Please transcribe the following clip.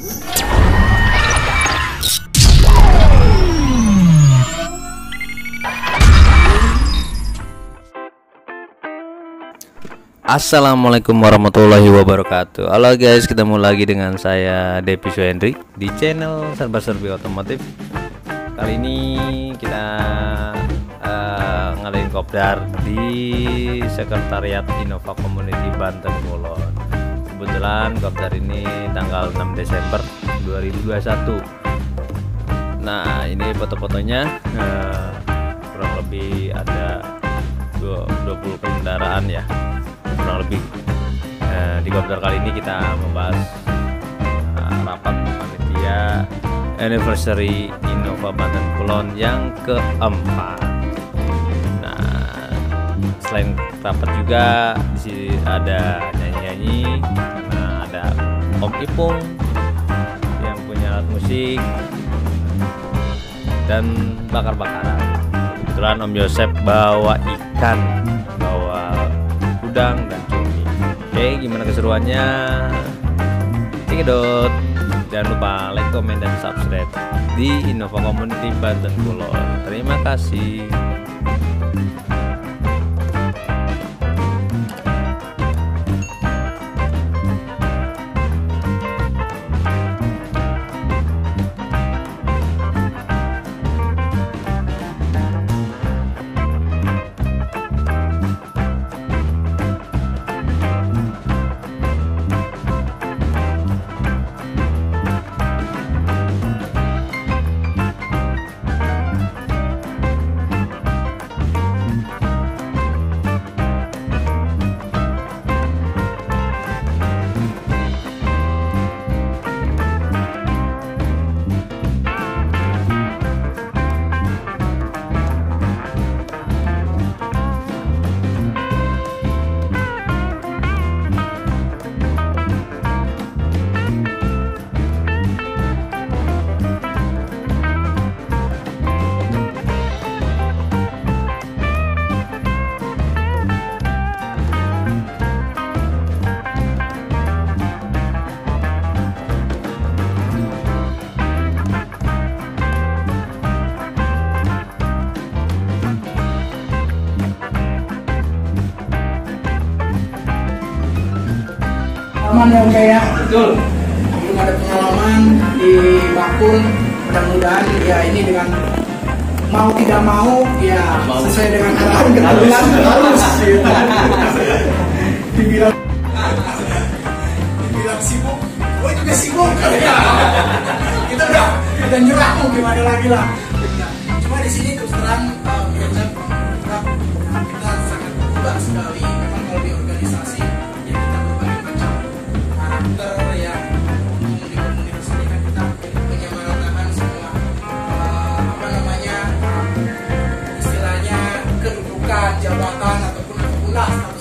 Assalamualaikum warahmatullahi wabarakatuh. Halo guys ketemu lagi dengan saya Depi Henry di channel Serba Serbi Otomotif. Kali ini kita uh, kopdar di Sekretariat Innova Community Banten Kulon Kebetulan kopdar ini tanggal 6 Desember 2021 Nah ini foto-fotonya uh, kurang lebih ada 20 kendaraan ya kurang lebih. Nah, di kopdar kali ini kita membahas uh, rapat panitia anniversary Innova Banten Kulon yang keempat. Nah selain rapat juga di sini ada nyanyi-nyanyi nah, ada Om Ipung yang punya alat musik dan bakar-bakaran. Kebetulan Om Yosep bawa ikan bawa udang dan cumi. Oke gimana keseruannya? Cekidot jangan lupa like comment dan subscribe di Innova Community Banten Kulon. Terima kasih pengalaman yang kayak betul. Belum ada pengalaman di Bakul mudah-mudahan ya ini dengan mau tidak mau ya sesuai dengan arahan kebetulan harus. dibilang dibilang sibuk. Gue juga sibuk. Ya kita udah kita nyerah mau gimana lagi lah. Cuma di sini terus terang jabatan ataupun lah status